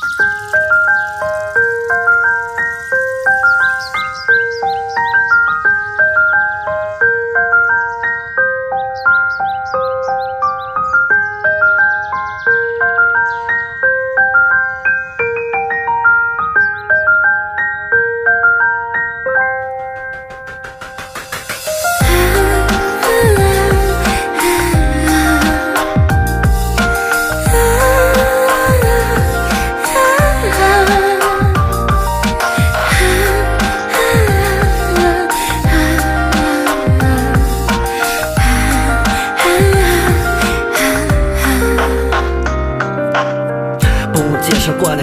Música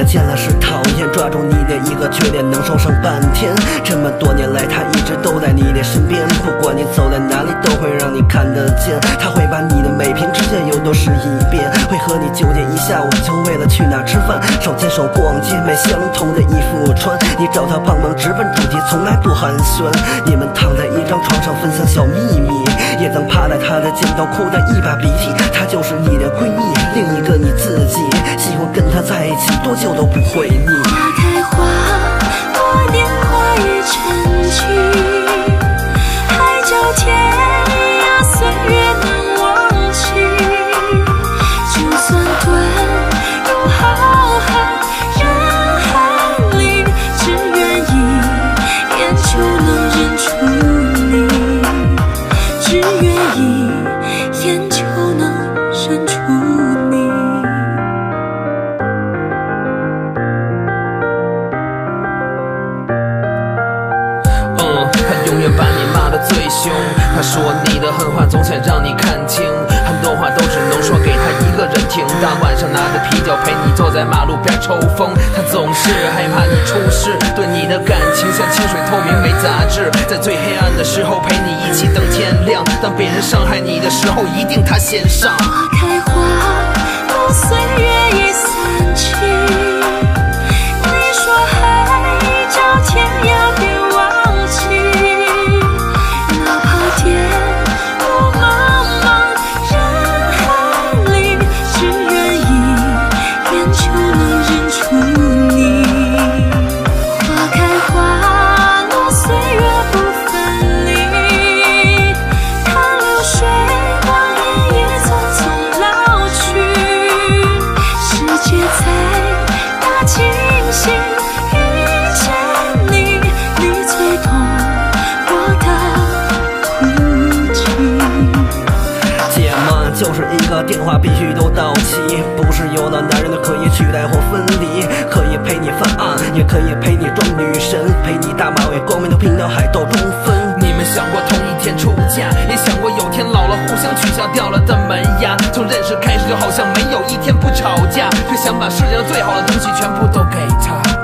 见了是讨厌，抓住你的一个缺点能说上半天。这么多年来，他一直都在你的身边，不管你走在哪里，都会让你看得见。他会把你的每瓶指甲油都试一遍，会和你纠结一下午，就为了去哪吃饭。手牵手逛街，买相同的衣服穿。你找他帮忙，直奔主题，从来不寒暄。你们躺在一张床上，分享小秘密，也曾趴在他的肩头，哭得一把鼻涕。她就是你的闺蜜，另一个你自己，喜欢跟她在一起，多久都不会腻。花开花落，年华已成疾。他永远把你骂得最凶。他说你的狠话总想让你看清，很多话都只能说给他一个人听。大晚上拿着啤酒陪你坐在马路边抽风，他总是害怕你出事，对你的感情像清水透明没杂质，在最黑暗的时候陪你一起等天亮。当别人伤害你的时候，一定他先上。花开花落，岁月是一个电话必须都到齐，不是有了男人就可以取代或分离，可以陪你犯案，也可以陪你装女神，陪你大马尾光明的平到海斗中分。你们想过同一天出嫁，也想过有天老了互相取消掉了的门牙。从认识开始，就好像没有一天不吵架，却想把世界上最好的东西全部都给他。